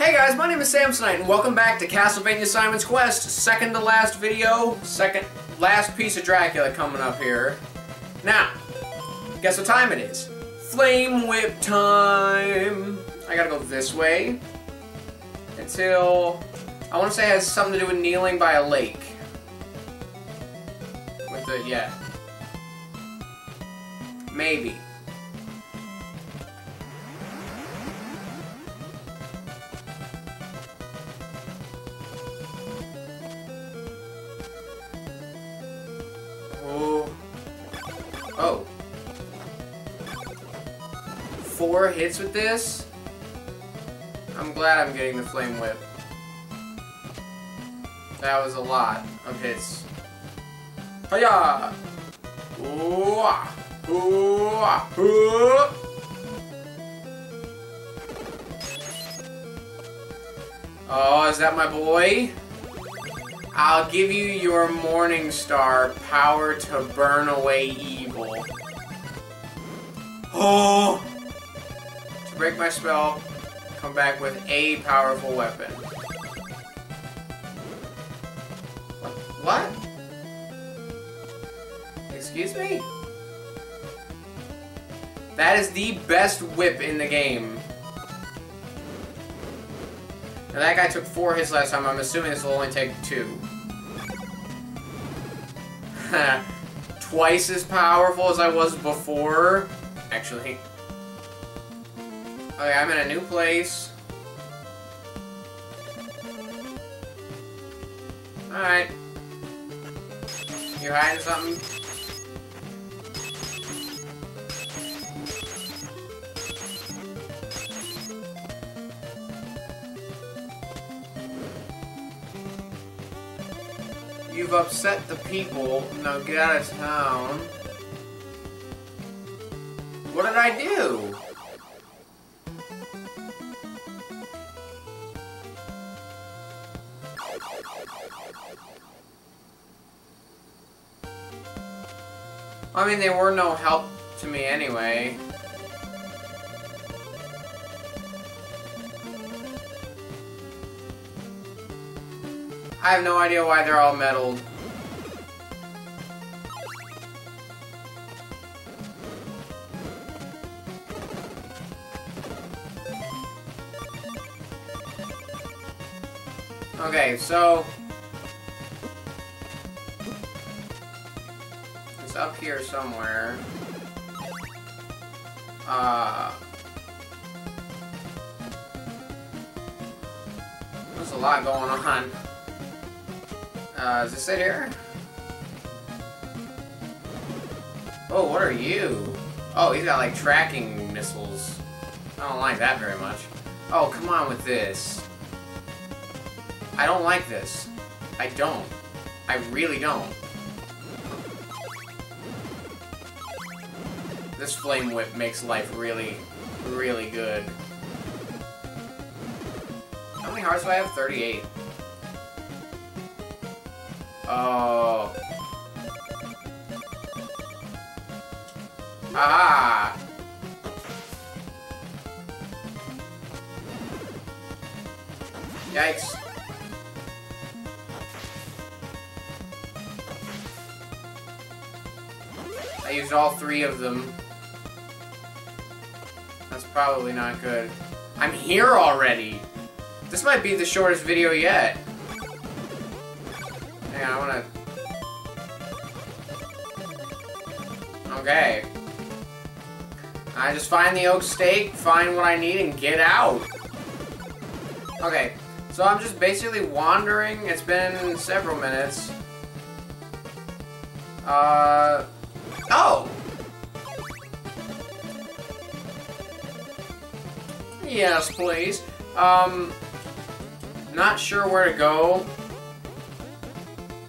Hey guys, my name is Sam Samsonite, and welcome back to Castlevania Simon's Quest. Second to last video, second last piece of Dracula coming up here. Now, guess what time it is? Flame Whip time! I gotta go this way until, I want to say it has something to do with kneeling by a lake. With the, yeah. Maybe. Four hits with this? I'm glad I'm getting the Flame Whip. That was a lot of hits. Hiya! Ooh! ah, Ooh! ah, ooh. Oh, is that my boy? I'll give you your Morning Star power to burn away evil. Oh! Break my spell, come back with a powerful weapon. What? What? Excuse me? That is the best whip in the game. Now that guy took four hits last time, I'm assuming this will only take two. Twice as powerful as I was before. Actually. Okay, I'm in a new place. Alright. You hiding something? You've upset the people. Now get out of town. What did I do? I mean, they were no help to me anyway. I have no idea why they're all meddled. Okay, so... It's up here somewhere. Uh... There's a lot going on. Uh, is this it here? Oh, what are you? Oh, he's got like tracking missiles. I don't like that very much. Oh, come on with this. I don't like this. I don't. I really don't. This Flame Whip makes life really, really good. How many hearts do I have? 38. Oh. Ah. Yikes. I used all three of them. That's probably not good. I'm here already! This might be the shortest video yet. Hang on, I wanna... Okay. I just find the oak stake, find what I need, and get out. Okay, so I'm just basically wandering. It's been several minutes. Uh... Oh! Yes, please. Um... Not sure where to go.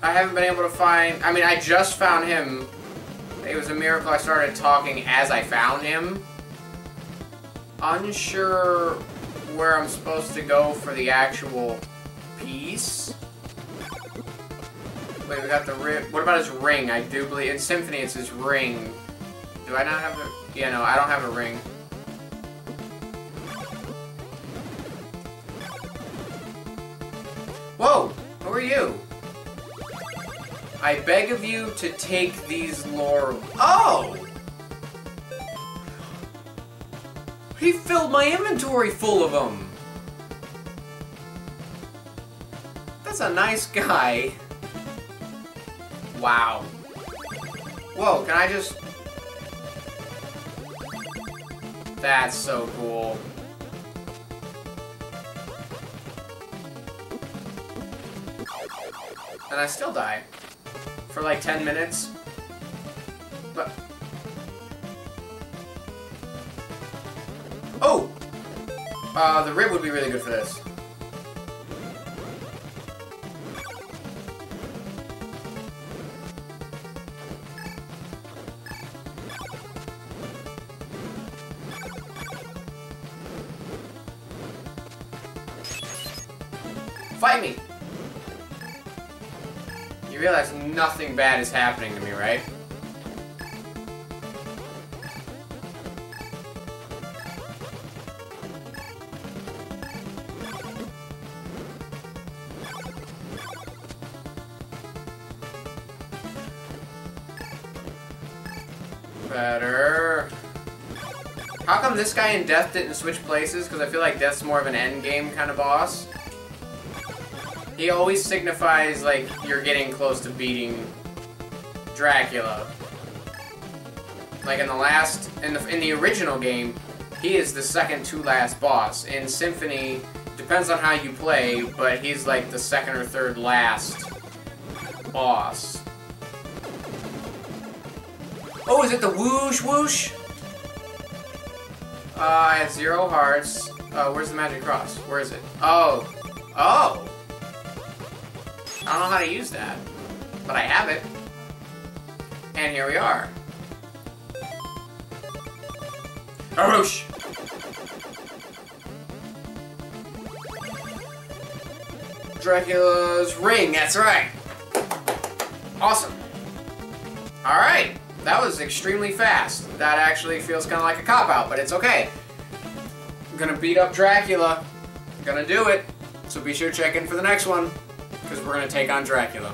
I haven't been able to find... I mean, I just found him. It was a miracle I started talking as I found him. Unsure where I'm supposed to go for the actual piece. Wait, we got the ring. What about his ring? I do believe... In Symphony, it's his ring. Do I not have a... Yeah, no, I don't have a ring. Whoa! Who are you? I beg of you to take these lore... Oh! He filled my inventory full of them! That's a nice guy. Wow. Whoa, can I just... That's so cool. And I still die. For like 10 minutes. But... Oh! Uh, the rib would be really good for this. Fight me! Realize nothing bad is happening to me, right? Better. How come this guy and Death didn't switch places? Because I feel like Death's more of an endgame kind of boss. He always signifies, like, you're getting close to beating Dracula. Like, in the last... In the, in the original game, he is the second to last boss. In Symphony, depends on how you play, but he's, like, the second or third last boss. Oh, is it the whoosh whoosh? Uh, I have zero hearts. Uh, where's the magic cross? Where is it? Oh. Oh! I don't know how to use that. But I have it. And here we are. Arush! Dracula's ring, that's right. Awesome. Alright, that was extremely fast. That actually feels kind of like a cop-out, but it's okay. I'm gonna beat up Dracula. I'm gonna do it. So be sure to check in for the next one because we're going to take on Dracula.